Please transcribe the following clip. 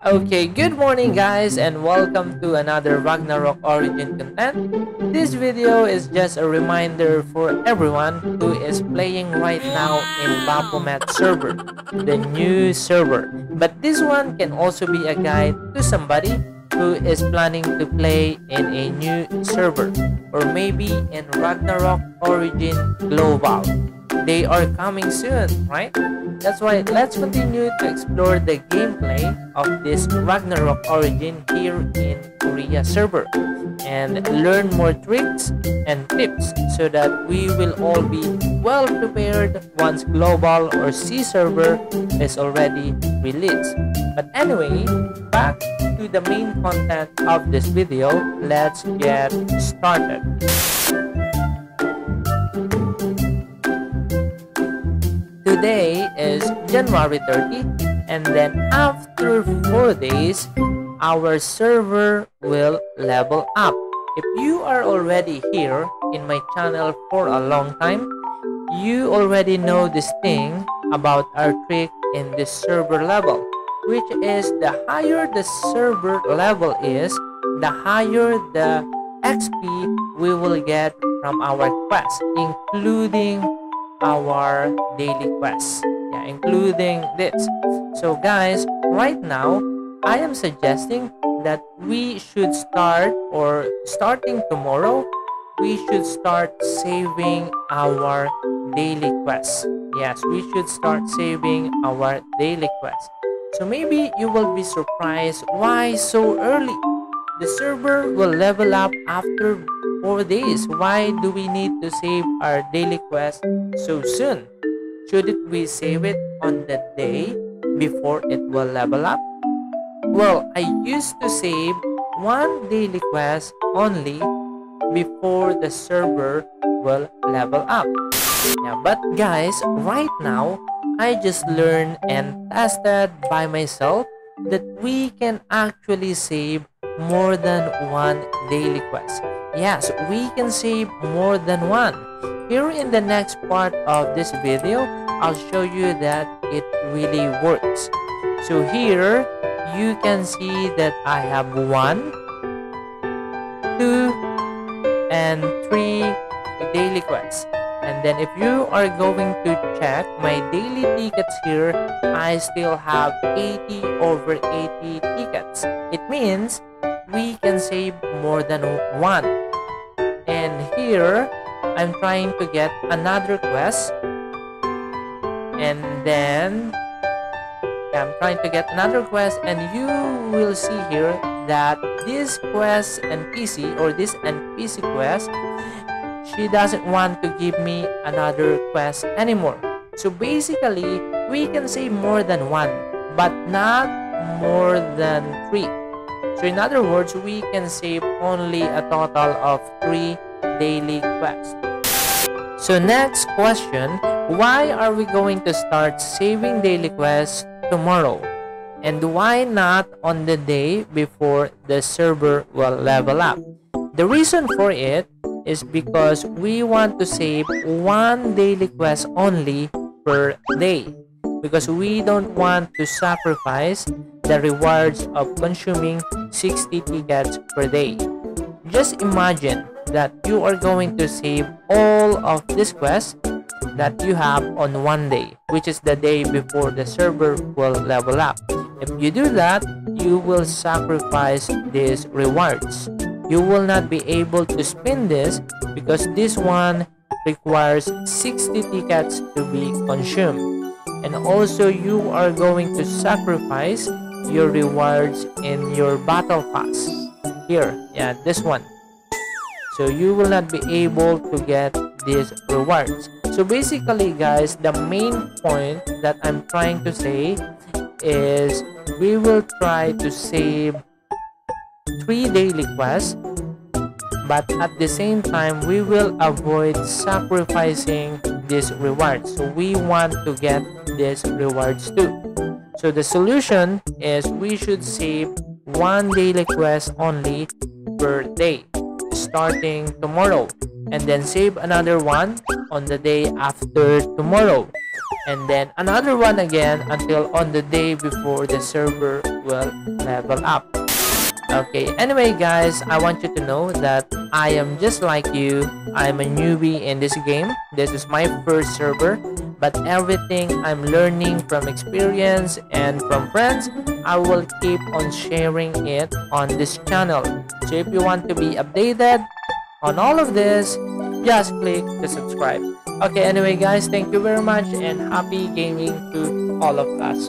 Okay, good morning guys and welcome to another Ragnarok Origin content. This video is just a reminder for everyone who is playing right now in Baphomet server, the new server. But this one can also be a guide to somebody who is planning to play in a new server or maybe in Ragnarok Origin Global. They are coming soon, right? That's why let's continue to explore the gameplay of this Ragnarok Origin here in Korea server and learn more tricks and tips so that we will all be well prepared once global or SEA server is already released. But anyway, back to the main content of this video, let's get started. Today is January 30 and then after 4 days, our server will level up. If you are already here in my channel for a long time, you already know this thing about our trick in this server level, which is the higher the server level is, the higher the XP we will get from our quest, including our daily quests yeah including this. So guys right now i am suggesting that we should start or starting tomorrow we should start saving our daily quests yes we should start saving our daily quests so maybe you will be surprised why so early the server will level up after 4 this, Why do we need to save our daily quest so soon? Shouldn't we save it on the day before it will level up? Well, I used to save one daily quest only before the server will level up. Yeah, but guys, right now, I just learned and tested by myself that we can actually save more than one daily quest. Yes, we can save more than one. Here in the next part of this video, I'll show you that it really works. So here, you can see that I have one, two, and three daily quests. And then if you are going to check my daily tickets here, I still have 80 over 80 tickets. It means we can save more than one. And here, I'm trying to get another quest. And then, I'm trying to get another quest and you will see here that this quest NPC or this NPC quest, she doesn't want to give me another quest anymore. So basically, we can save more than one, but not more than three. So in other words, we can save only a total of 3 daily quests. So next question, why are we going to start saving daily quests tomorrow? And why not on the day before the server will level up? The reason for it is because we want to save one daily quest only per day because we don't want to sacrifice the rewards of consuming 60 tickets per day. Just imagine that you are going to save all of these quests that you have on one day, which is the day before the server will level up. If you do that, you will sacrifice these rewards. You will not be able to spin this because this one requires 60 tickets to be consumed. And also you are going to sacrifice your rewards in your battle pass. Here yeah this one. So you will not be able to get these rewards. So basically guys the main point that i'm trying to say is we will try to save three daily quests but at the same time we will avoid sacrificing these rewards. So we want to get these rewards too so the solution is we should save one daily quest only per day starting tomorrow and then save another one on the day after tomorrow and then another one again until on the day before the server will level up. Okay anyway guys i want you to know that i am just like you. I'm a newbie in this game. This is my first server but everything i'm learning from experience and from friends i will keep on sharing it on this channel. So if you want to be updated on all of this just click the subscribe. Okay anyway guys thank you very much and happy gaming to all of us